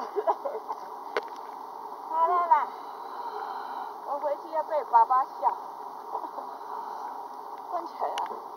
来来来，我回去要被爸爸笑，困起来了。